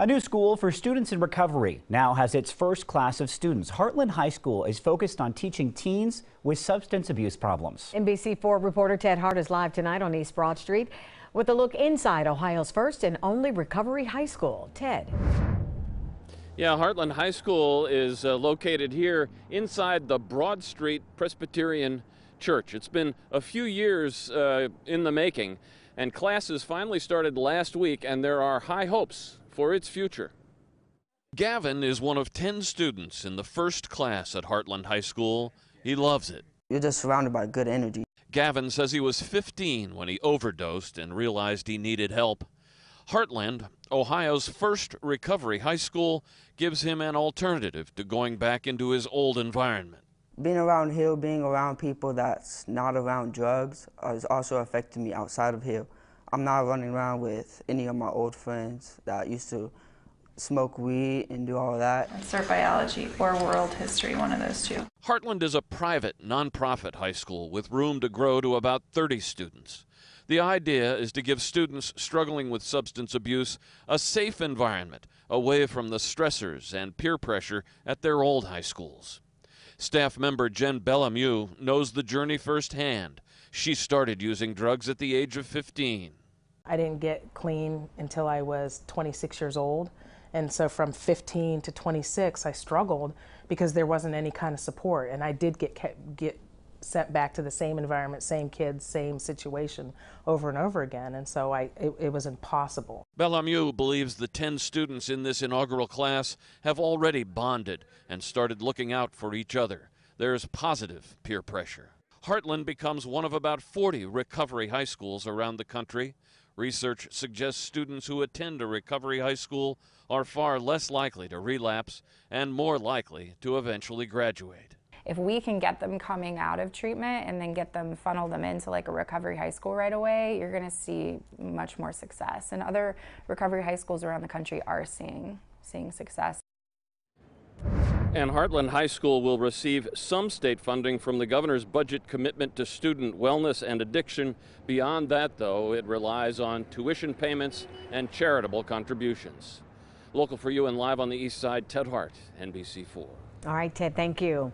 A new school for students in recovery now has its first class of students. Heartland High School is focused on teaching teens with substance abuse problems. NBC4 reporter Ted Hart is live tonight on East Broad Street with a look inside Ohio's first and only recovery high school. Ted. Yeah, Heartland High School is uh, located here inside the Broad Street Presbyterian Church. It's been a few years uh, in the making, and classes finally started last week, and there are high hopes for its future. Gavin is one of 10 students in the first class at Heartland High School. He loves it. You're just surrounded by good energy. Gavin says he was 15 when he overdosed and realized he needed help. Heartland, Ohio's first recovery high school, gives him an alternative to going back into his old environment. Being around here, being around people that's not around drugs, uh, is also affecting me outside of here. I'm not running around with any of my old friends that used to smoke weed and do all that. Start biology or world history, one of those two. Heartland is a private, nonprofit high school with room to grow to about 30 students. The idea is to give students struggling with substance abuse a safe environment away from the stressors and peer pressure at their old high schools. Staff member Jen Bellamieux knows the journey firsthand. She started using drugs at the age of 15. I didn't get clean until I was 26 years old. And so from 15 to 26, I struggled because there wasn't any kind of support. And I did get, get sent back to the same environment, same kids, same situation over and over again. And so I, it, it was impossible. Bellamieux believes the 10 students in this inaugural class have already bonded and started looking out for each other. There's positive peer pressure. Heartland becomes one of about 40 recovery high schools around the country. Research suggests students who attend a recovery high school are far less likely to relapse and more likely to eventually graduate. If we can get them coming out of treatment and then get them funnel them into like a recovery high school right away, you're going to see much more success. And other recovery high schools around the country are seeing seeing success. And Heartland High School will receive some state funding from the governor's budget commitment to student wellness and addiction. Beyond that, though, it relies on tuition payments and charitable contributions. Local for you and live on the east side, Ted Hart, NBC4. All right, Ted, thank you.